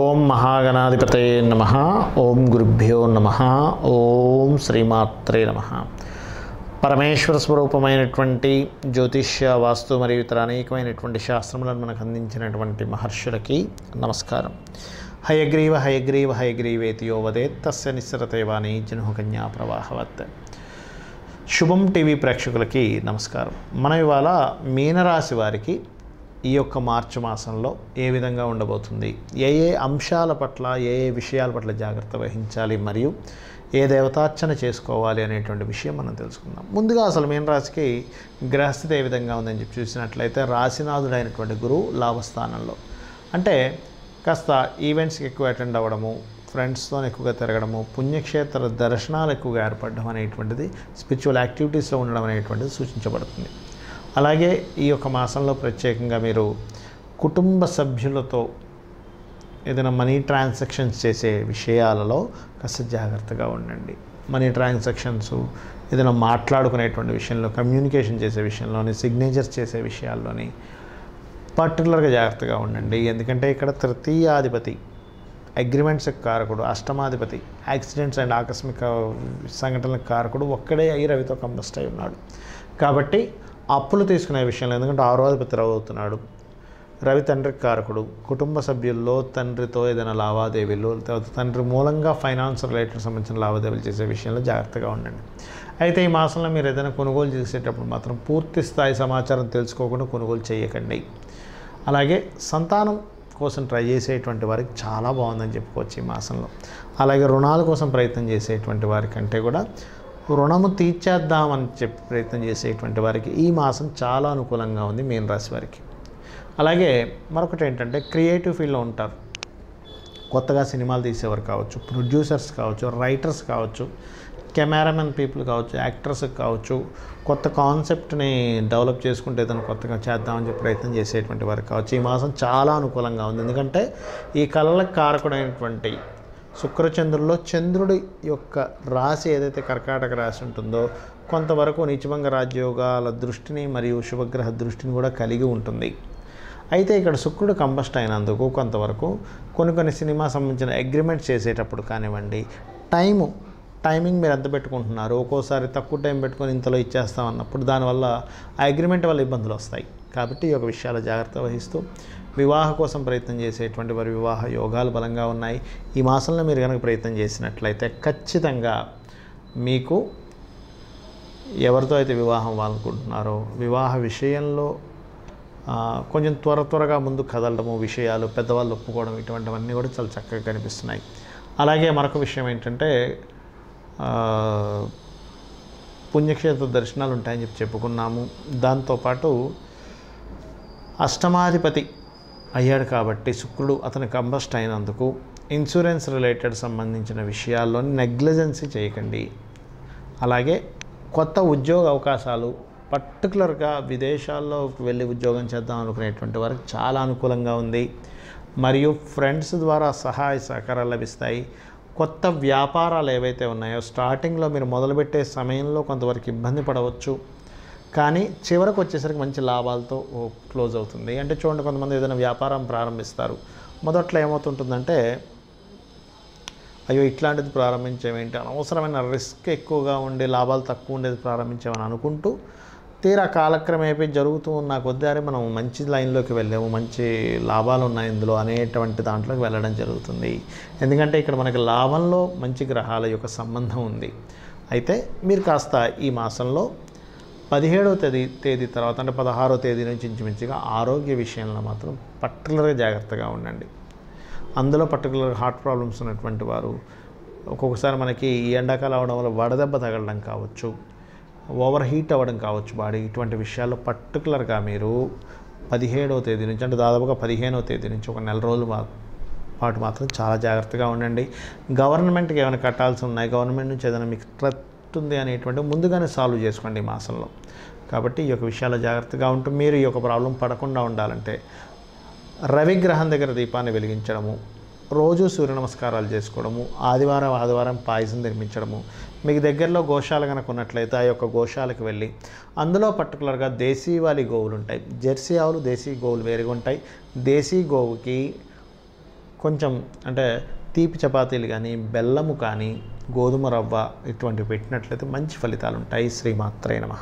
ఓం మహాగణాధిపతే నమ. ఓం గురుభ్యో నమ. ఓం శ్రీమాత్రే నమ. పరమేశ్వర స్వరూపమైనటువంటి జ్యోతిష్య వాస్తు మరియు ఇతర అనేకమైనటువంటి శాస్త్రములను మనకు అందించినటువంటి మహర్షులకి నమస్కారం. హయగ్రీవ హయగ్రీవ హయగ్రీవేతి యోవదే తస్య నిశ్రతేవాణి జనుహకన్యా ప్రవాహవత్. శుభం టీవీ ప్రేక్షకులకి నమస్కారం. మనం ఇవాళ మీనరాశి వారికి ఈ యొక్క మార్చి మాసంలో ఏ విధంగా ఉండబోతుంది? ఏ ఏ అంశాల పట్ల ఏ ఏ విషయాల పట్ల జాగ్రత్త వహించాలి? మరియు ఏ దేవతార్చన చేసుకోవాలి అనేటువంటి విషయం మనం తెలుసుకుందాం. ముందుగా అసలు మీనరాశికి గ్రహస్థితి ఏ విధంగా ఉందని చెప్పి చూసినట్లయితే రాశినాథుడైనటువంటి గురువు లాభస్థానంలో. అంటే కాస్త ఈవెంట్స్కి ఎక్కువ అటెండ్ అవ్వడము ఫ్రెండ్స్తో ఎక్కువగా తిరగడము పుణ్యక్షేత్ర దర్శనాలు ఎక్కువగా ఏర్పడడం అనేటువంటిది స్పిరిచువల్ యాక్టివిటీస్లో ఉండడం అనేటువంటిది సూచించబడుతుంది. అలాగే ఈ యొక్క మాసంలో ప్రత్యేకంగా మీరు కుటుంబ సభ్యులతో ఏదైనా మనీ ట్రాన్సాక్షన్స్ చేసే విషయాలలో కాస్త జాగ్రత్తగా ఉండండి. మనీ ట్రాన్సాక్షన్స్ ఏదైనా మాట్లాడుకునేటువంటి విషయంలో కమ్యూనికేషన్ చేసే విషయంలోని సిగ్నేచర్స్ చేసే విషయాల్లోని పర్టికులర్గా జాగ్రత్తగా ఉండండి. ఎందుకంటే ఇక్కడ తృతీయాధిపతి అగ్రిమెంట్స్ కారకుడు అష్టమాధిపతి యాక్సిడెంట్స్ అండ్ ఆకస్మిక సంఘటనలకు కారకుడు ఒక్కడే అయ్యి రవితో కంబస్ట్ అయి ఉన్నాడు. కాబట్టి అప్పులు తీసుకునే విషయంలో ఎందుకంటే ఆరోధిపతి రవి అవుతున్నాడు. రవి తండ్రికి కారకుడు కుటుంబ సభ్యుల్లో తండ్రితో ఏదైనా లావాదేవీలు తర్వాత తండ్రి మూలంగా ఫైనాన్స్ రిలేటెడ్ సంబంధించిన లావాదేవీలు చేసే విషయంలో జాగ్రత్తగా ఉండండి. అయితే ఈ మాసంలో మీరు ఏదైనా కొనుగోలు చేసేటప్పుడు మాత్రం పూర్తి స్థాయి సమాచారం తెలుసుకోకుండా కొనుగోలు చేయకండి. అలాగే సంతానం కోసం ట్రై చేసేటువంటి వారికి చాలా బాగుందని చెప్పుకోవచ్చు ఈ మాసంలో. అలాగే రుణాల కోసం ప్రయత్నం చేసేటువంటి వారికంటే కూడా రుణము తీర్చేద్దామని చెప్పి ప్రయత్నం చేసేటువంటి వారికి ఈ మాసం చాలా అనుకూలంగా ఉంది మీన రాశి వారికి. అలాగే మరొకటి ఏంటంటే క్రియేటివ్ ఫీల్డ్లో ఉంటారు. కొత్తగా సినిమాలు తీసేవారు కావచ్చు ప్రొడ్యూసర్స్ కావచ్చు రైటర్స్ కావచ్చు కెమెరామెన్ పీపుల్ కావచ్చు యాక్టర్స్ కావచ్చు కొత్త కాన్సెప్ట్ని డెవలప్ చేసుకుంటే ఏదైనా కొత్తగా చేద్దామని చెప్పి ప్రయత్నం చేసేటువంటి వారు కావచ్చు. ఈ మాసం చాలా అనుకూలంగా ఉంది. ఎందుకంటే ఈ కళలకు కారకుడైనటువంటి శుక్రచంద్రుల్లో చంద్రుడి యొక్క రాశి ఏదైతే కర్కాటక రాశి ఉంటుందో కొంతవరకు నీచభంగ రాజ్యోగాల దృష్టిని మరియు శుభగ్రహ దృష్టిని కూడా కలిగి ఉంటుంది. అయితే ఇక్కడ శుక్రుడు కంబస్ట్ అయినందుకు కొంతవరకు కొన్ని కొన్ని సినిమా సంబంధించిన అగ్రిమెంట్స్ చేసేటప్పుడు కానివ్వండి టైము టైమింగ్ మీరు ఎంత పెట్టుకుంటున్నారు ఒక్కోసారి తక్కువ టైం పెట్టుకొని ఇంతలో ఇచ్చేస్తాం అన్నప్పుడు దానివల్ల ఆ అగ్రిమెంట్ వల్ల ఇబ్బందులు వస్తాయి. కాబట్టి ఈ యొక్క విషయాల జాగ్రత్త వహిస్తూ వివాహ కోసం ప్రయత్నం చేసేటువంటి వారి వివాహ యోగాలు బలంగా ఉన్నాయి. ఈ మాసంలో మీరు కనుక ప్రయత్నం చేసినట్లయితే ఖచ్చితంగా మీకు ఎవరితో అయితే వివాహం అవ్వాలనుకుంటున్నారో వివాహ విషయంలో కొంచెం త్వర త్వరగా ముందు కదలడము విషయాలు పెద్దవాళ్ళు ఒప్పుకోవడం ఇటువంటివన్నీ కూడా చాలా చక్కగా కనిపిస్తున్నాయి. అలాగే మరొక విషయం ఏంటంటే పుణ్యక్షేత్ర దర్శనాలు ఉంటాయని చెప్పి చెప్పుకున్నాము. దాంతోపాటు అష్టమాధిపతి అయ్యాడు కాబట్టి శుక్రుడు అతని కంబస్ట్ అయినందుకు ఇన్సూరెన్స్ రిలేటెడ్ సంబంధించిన విషయాల్లో నెగ్లిజెన్సీ చేయకండి. అలాగే కొత్త ఉద్యోగ అవకాశాలు పర్టికులర్గా విదేశాల్లో వెళ్ళి ఉద్యోగం చేద్దాం అనుకునేటువంటి వారికి చాలా అనుకూలంగా ఉంది. మరియు ఫ్రెండ్స్ ద్వారా సహాయ సహకారాలు లభిస్తాయి. కొత్త వ్యాపారాలు ఏవైతే ఉన్నాయో స్టార్టింగ్లో మీరు మొదలుపెట్టే సమయంలో కొంతవరకు ఇబ్బంది పడవచ్చు. కానీ చివరకు వచ్చేసరికి మంచి లాభాలతో క్లోజ్ అవుతుంది. అంటే చూడండి కొంతమంది ఏదైనా వ్యాపారం ప్రారంభిస్తారు. మొదట్లో ఏమవుతుంటుందంటే అయ్యో ఇట్లాంటిది ప్రారంభించేమేంటి? అనవసరమైన రిస్క్ ఎక్కువగా ఉండే లాభాలు తక్కువ ఉండేది ప్రారంభించామని అనుకుంటూ తీరా కాలక్రమేపీ జరుగుతూ ఉన్న కొద్దిగానే మనం మంచి లైన్లోకి వెళ్ళాము మంచి లాభాలు ఉన్నాయి ఇందులో అనేటువంటి దాంట్లోకి వెళ్ళడం జరుగుతుంది. ఎందుకంటే ఇక్కడ మనకి లాభంలో మంచి గ్రహాల యొక్క సంబంధం ఉంది. అయితే మీరు కాస్త ఈ మాసంలో పదిహేడవ తేదీ తేదీ తర్వాత అంటే పదహారో తేదీ నుంచి ఇంచుమించుగా ఆరోగ్య విషయంలో మాత్రం పర్టికులర్గా జాగ్రత్తగా ఉండండి. అందులో పర్టికులర్ హార్ట్ ప్రాబ్లమ్స్ ఉన్నటువంటి వారు ఒక్కొక్కసారి మనకి ఈ ఎండాకాలం అవడం వల్ల వడదెబ్బ తగలడం కావచ్చు ఓవర్ హీట్ అవ్వడం కావచ్చు బాడీ ఇటువంటి విషయాల్లో పర్టికులర్గా మీరు పదిహేడవ తేదీ నుంచి అంటే దాదాపుగా పదిహేనవ తేదీ నుంచి ఒక నెల రోజులు మా పాటు మాత్రం చాలా జాగ్రత్తగా ఉండండి. గవర్నమెంట్కి ఏమైనా కట్టాల్సి ఉన్నాయి? గవర్నమెంట్ నుంచి ఏదైనా మీకు ఉంటుంది అనేటువంటి ముందుగానే సాల్వ్ చేసుకోండి ఈ మాసంలో. కాబట్టి ఈ యొక్క విషయాలు జాగ్రత్తగా ఉంటూ మీరు ఈ యొక్క ప్రాబ్లం పడకుండా ఉండాలంటే రవిగ్రహం దగ్గర దీపాన్ని వెలిగించడము రోజు సూర్య నమస్కారాలు చేసుకోవడము ఆదివారం ఆదివారం పాయసం నిర్మించడము మీకు దగ్గరలో గోశాల కనుక ఉన్నట్లయితే ఆ యొక్క గోశాలకు వెళ్ళి అందులో పర్టికులర్గా దేశీవాలి గోవులు ఉంటాయి. జెర్సీ ఆవులు దేశీ గోవులు వేరుగా ఉంటాయి. దేశీ గోవుకి కొంచెం అంటే తీపి చపాతీలు కానీ బెల్లము కానీ గోధుమ రవ్వ ఇటువంటివి పెట్టినట్లయితే మంచి ఫలితాలు ఉంటాయి శ్రీమాత్రే నమ.